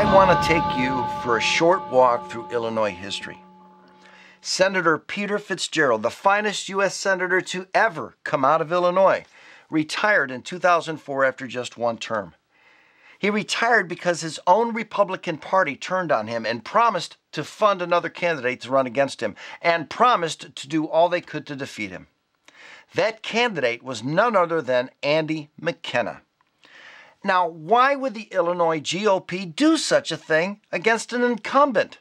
I want to take you for a short walk through Illinois history. Senator Peter Fitzgerald, the finest U.S. Senator to ever come out of Illinois, retired in 2004 after just one term. He retired because his own Republican Party turned on him and promised to fund another candidate to run against him, and promised to do all they could to defeat him. That candidate was none other than Andy McKenna. Now, why would the Illinois GOP do such a thing against an incumbent?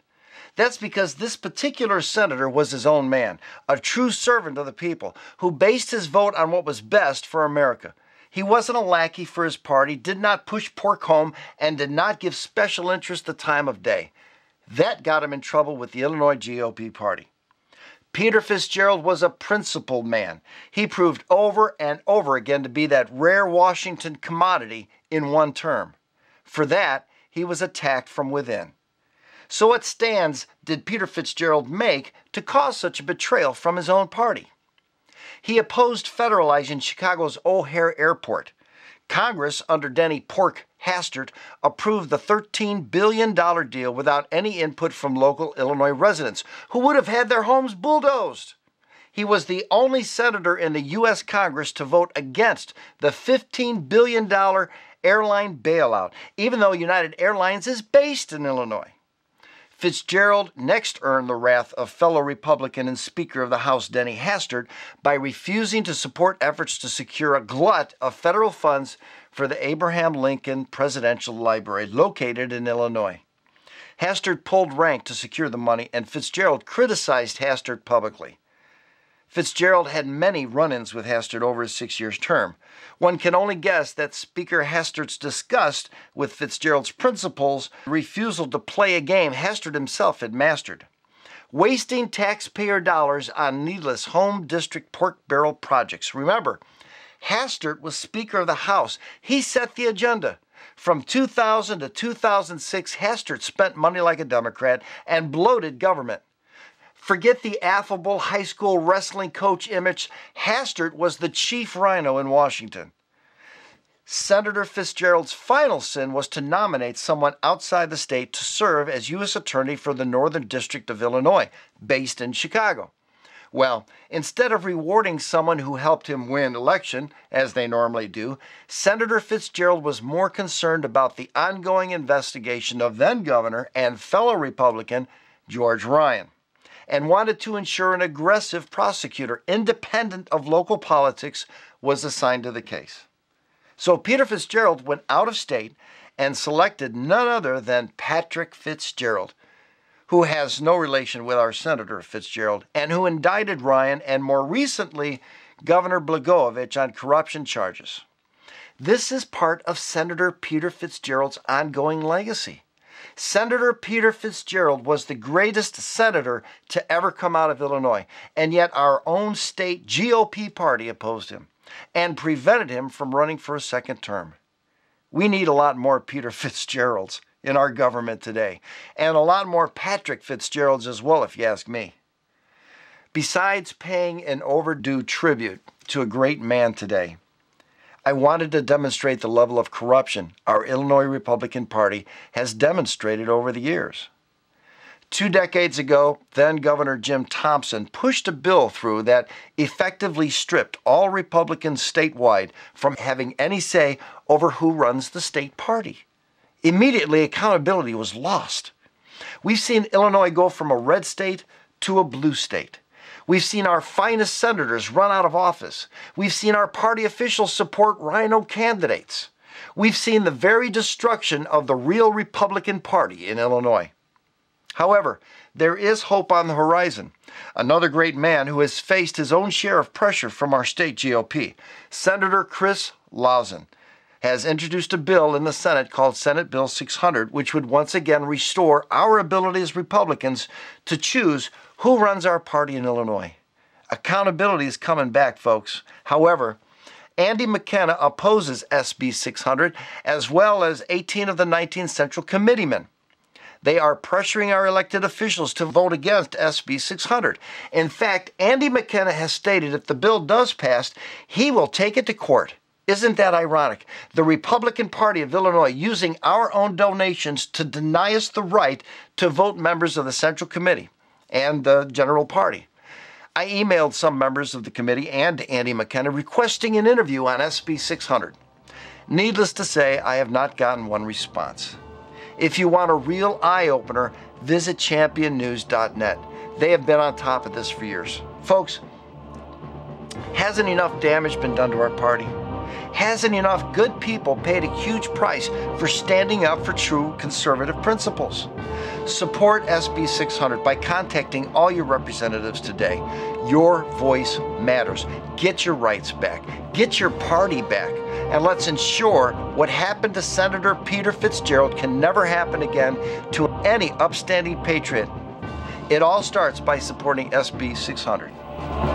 That's because this particular senator was his own man, a true servant of the people, who based his vote on what was best for America. He wasn't a lackey for his party, did not push pork home, and did not give special interests the time of day. That got him in trouble with the Illinois GOP party. Peter Fitzgerald was a principled man. He proved over and over again to be that rare Washington commodity in one term. For that, he was attacked from within. So, what stands did Peter Fitzgerald make to cause such a betrayal from his own party? He opposed federalizing Chicago's O'Hare Airport. Congress, under Denny Pork Hastert, approved the $13 billion deal without any input from local Illinois residents, who would have had their homes bulldozed. He was the only senator in the U.S. Congress to vote against the $15 billion airline bailout, even though United Airlines is based in Illinois. Fitzgerald next earned the wrath of fellow Republican and Speaker of the House Denny Hastert by refusing to support efforts to secure a glut of federal funds for the Abraham Lincoln Presidential Library located in Illinois. Hastert pulled rank to secure the money, and Fitzgerald criticized Hastert publicly. Fitzgerald had many run ins with Hastert over his six years' term. One can only guess that Speaker Hastert's disgust with Fitzgerald's principles, refusal to play a game Hastert himself had mastered. Wasting taxpayer dollars on needless home district pork barrel projects. Remember, Hastert was Speaker of the House. He set the agenda. From 2000 to 2006, Hastert spent money like a Democrat and bloated government. Forget the affable high school wrestling coach image. Hastert was the chief RINO in Washington. Senator Fitzgerald's final sin was to nominate someone outside the state to serve as U.S. Attorney for the Northern District of Illinois, based in Chicago. Well, instead of rewarding someone who helped him win election, as they normally do, Senator Fitzgerald was more concerned about the ongoing investigation of then Governor and fellow Republican George Ryan and wanted to ensure an aggressive prosecutor, independent of local politics, was assigned to the case. So Peter Fitzgerald went out of state and selected none other than Patrick Fitzgerald, who has no relation with our Senator Fitzgerald, and who indicted Ryan and more recently Governor Blagojevich on corruption charges. This is part of Senator Peter Fitzgerald's ongoing legacy. Senator Peter Fitzgerald was the greatest senator to ever come out of Illinois, and yet our own state GOP party opposed him and prevented him from running for a second term. We need a lot more Peter Fitzgeralds in our government today, and a lot more Patrick Fitzgeralds as well, if you ask me. Besides paying an overdue tribute to a great man today, I wanted to demonstrate the level of corruption our Illinois Republican Party has demonstrated over the years. Two decades ago, then Governor Jim Thompson pushed a bill through that effectively stripped all Republicans statewide from having any say over who runs the state party. Immediately, accountability was lost. We've seen Illinois go from a red state to a blue state. We've seen our finest senators run out of office. We've seen our party officials support RINO candidates. We've seen the very destruction of the real Republican Party in Illinois. However, there is hope on the horizon. Another great man who has faced his own share of pressure from our state GOP, Senator Chris Lauzen, has introduced a bill in the Senate called Senate Bill 600, which would once again restore our ability as Republicans to choose who runs our party in Illinois? Accountability is coming back, folks. However, Andy McKenna opposes SB 600 as well as 18 of the 19 Central Committeemen. They are pressuring our elected officials to vote against SB 600. In fact, Andy McKenna has stated if the bill does pass, he will take it to court. Isn't that ironic? The Republican Party of Illinois using our own donations to deny us the right to vote members of the Central Committee and the General Party. I emailed some members of the committee and Andy McKenna requesting an interview on SB 600. Needless to say, I have not gotten one response. If you want a real eye opener, visit championnews.net. They have been on top of this for years. Folks, hasn't enough damage been done to our party? Hasn't enough good people paid a huge price for standing up for true conservative principles? Support SB 600 by contacting all your representatives today. Your voice matters. Get your rights back. Get your party back. And let's ensure what happened to Senator Peter Fitzgerald can never happen again to any upstanding patriot. It all starts by supporting SB 600.